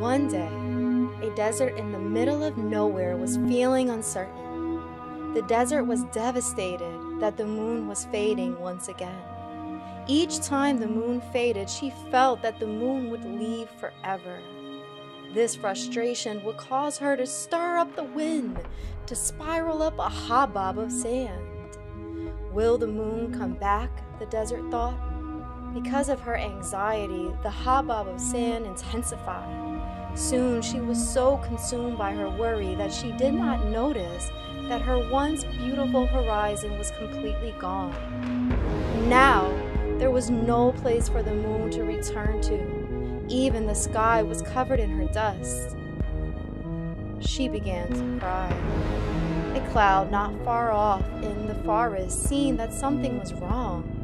One day, a desert in the middle of nowhere was feeling uncertain. The desert was devastated that the moon was fading once again. Each time the moon faded, she felt that the moon would leave forever. This frustration would cause her to stir up the wind, to spiral up a hubbub of sand. Will the moon come back? The desert thought. Because of her anxiety, the hubbub of sand intensified. Soon she was so consumed by her worry that she did not notice that her once beautiful horizon was completely gone. Now, there was no place for the moon to return to. Even the sky was covered in her dust. She began to cry. A cloud not far off in the forest seen that something was wrong.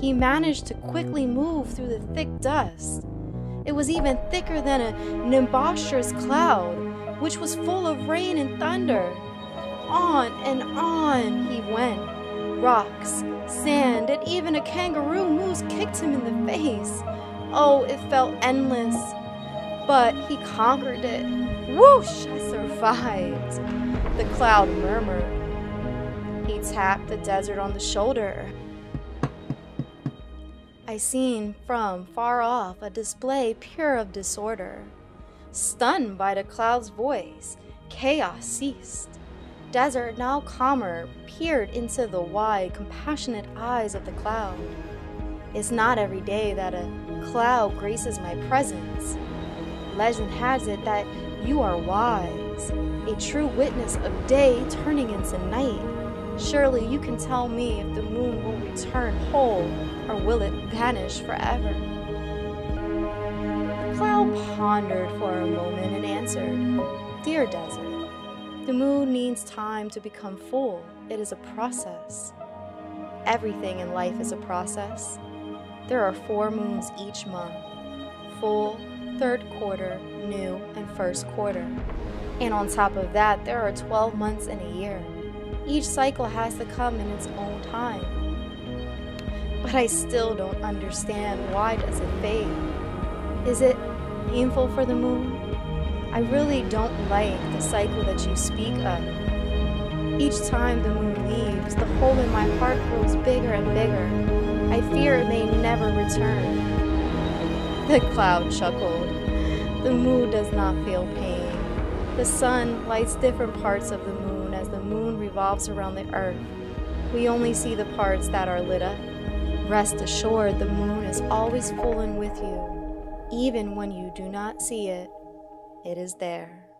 He managed to quickly move through the thick dust. It was even thicker than a nimbus cloud, which was full of rain and thunder. On and on he went. Rocks, sand, and even a kangaroo moose kicked him in the face. Oh, it felt endless. But he conquered it. Whoosh, I survived. The cloud murmured. He tapped the desert on the shoulder. I seen from far off a display pure of disorder. Stunned by the cloud's voice, chaos ceased. Desert, now calmer, peered into the wide, compassionate eyes of the cloud. It's not every day that a cloud graces my presence. Legend has it that you are wise, a true witness of day turning into night. Surely you can tell me if the moon will return whole or will it vanish forever? The cloud pondered for a moment and answered, Dear desert, the moon needs time to become full. It is a process. Everything in life is a process. There are four moons each month full, third quarter, new, and first quarter. And on top of that, there are 12 months in a year. Each cycle has to come in its own time. But I still don't understand why does it fade? Is it painful for the moon? I really don't like the cycle that you speak of. Each time the moon leaves, the hole in my heart grows bigger and bigger. I fear it may never return. The cloud chuckled. The moon does not feel pain. The sun lights different parts of the moon as the moon revolves around the earth. We only see the parts that are lit up. Rest assured, the moon is always full and with you. Even when you do not see it, it is there.